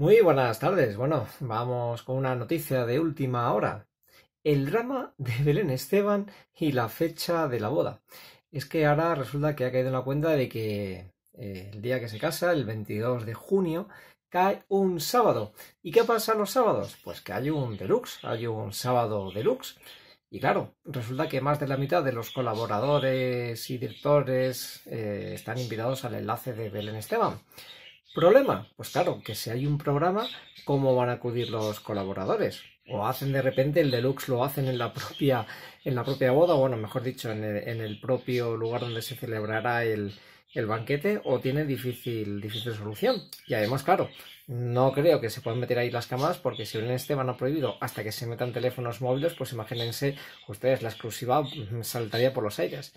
Muy buenas tardes. Bueno, vamos con una noticia de última hora. El drama de Belén Esteban y la fecha de la boda. Es que ahora resulta que ha caído en la cuenta de que eh, el día que se casa, el 22 de junio, cae un sábado. ¿Y qué pasa los sábados? Pues que hay un deluxe, hay un sábado deluxe. Y claro, resulta que más de la mitad de los colaboradores y directores eh, están invitados al enlace de Belén Esteban. ¿Problema? Pues claro, que si hay un programa, ¿cómo van a acudir los colaboradores? O hacen de repente el deluxe, lo hacen en la propia, en la propia boda, o bueno, mejor dicho, en el, en el propio lugar donde se celebrará el, el banquete, o tiene difícil, difícil solución. Y además, claro, no creo que se puedan meter ahí las cámaras porque si Belén Esteban ha prohibido hasta que se metan teléfonos móviles, pues imagínense ustedes, la exclusiva saltaría por los aires.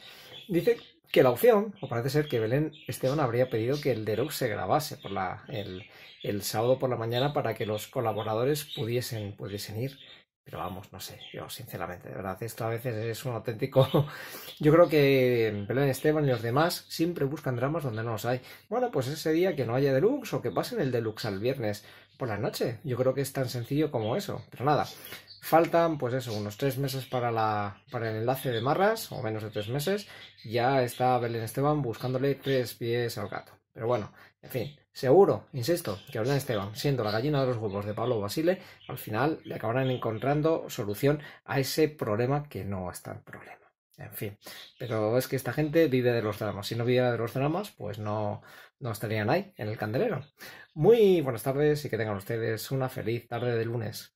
Dice que la opción, o parece ser que Belén Esteban habría pedido que el Derox se grabase por la, el, sábado por la mañana para que los colaboradores pudiesen, pudiesen ir. Pero vamos, no sé, yo sinceramente, de verdad, esto a veces es un auténtico... yo creo que Belén Esteban y los demás siempre buscan dramas donde no los hay. Bueno, pues ese día que no haya deluxe o que pasen el deluxe al viernes por la noche. Yo creo que es tan sencillo como eso. Pero nada, Faltan, pues eso, unos tres meses para, la, para el enlace de Marras, o menos de tres meses. Ya está Belén Esteban buscándole tres pies al gato. Pero bueno, en fin, seguro, insisto, que Belén Esteban, siendo la gallina de los huevos de Pablo Basile, al final le acabarán encontrando solución a ese problema que no es tan problema. En fin, pero es que esta gente vive de los dramas. Si no viviera de los dramas, pues no, no estarían ahí, en el candelero. Muy buenas tardes y que tengan ustedes una feliz tarde de lunes.